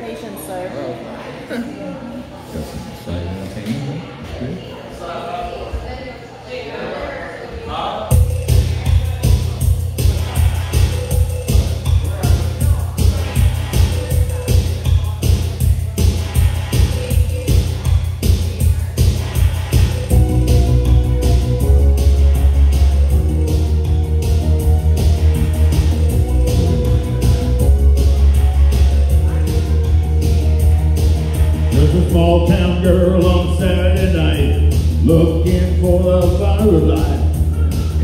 patience, sir. Small town girl on Saturday night looking for the firelight.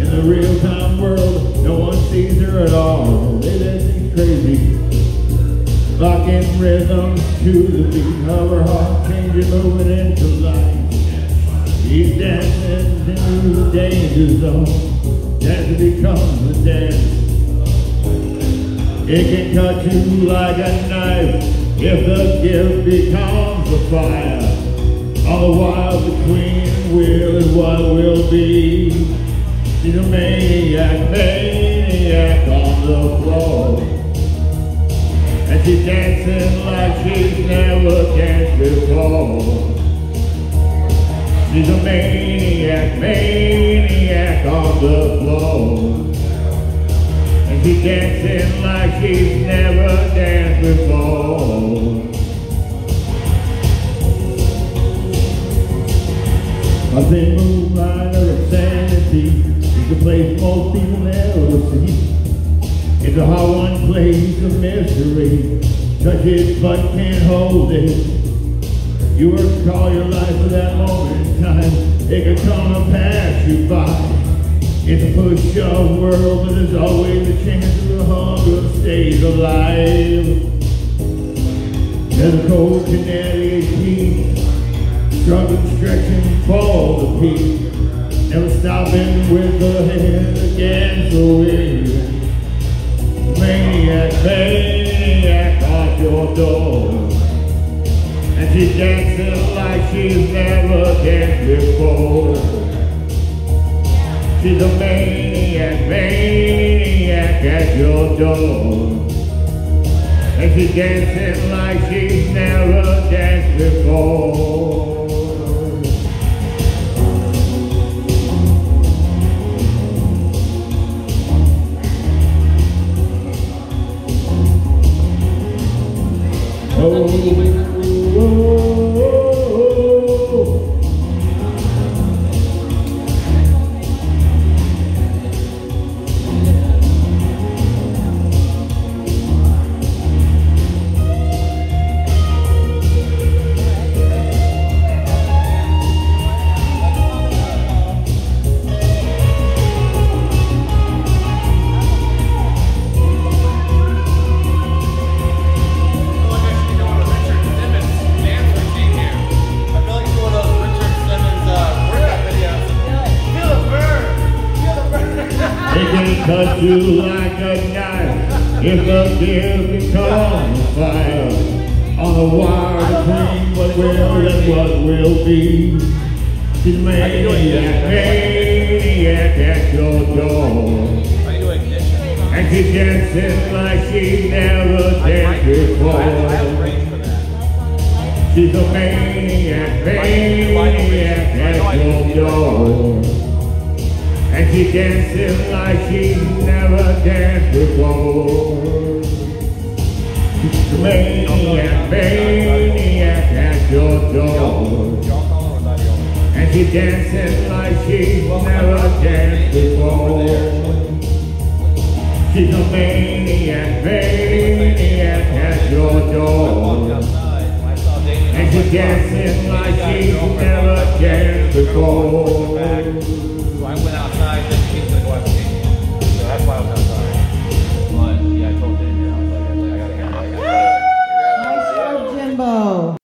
In the real time world, no one sees her at all. It isn't crazy. Locking rhythms to the beat of her heart, changing, moving into life. She's dancing into the danger zone. Dancing becomes a dance. It can cut you like a knife if the gift becomes a fire. All the while the queen will is what will be. She's a maniac, maniac on the floor. And she's dancing like she's never danced before. She's a maniac, maniac on the floor. And she's dancing like she's never danced the place most people never see. It's a hard one place of mystery. Touch it but can't hold it. You work all your life for that moment in time. It could come and pass you by. It's a push-up world, but there's always a chance that the hunger stays alive. There's a cold Canadian heat, struggling, stretching for the peak. Never stopping with the head against the wind. Maniac, maniac off your door. And she's dancing like she's never danced before. She's a maniac, maniac at your door. And she's dancing like she's never danced before. Cut you like a knife if the gift becomes fire. On the wire between what will and what will be. She's maniac, maniac at your door. And she's dancing like she never danced before. She's a maniac, maniac at your door. And she dancing like she's never danced before. Maniac, maniac at your door. And she dancing like she's never danced before. She's a maniac, maniac at your door. And she's dancing like she's never danced before. I went outside and she's like,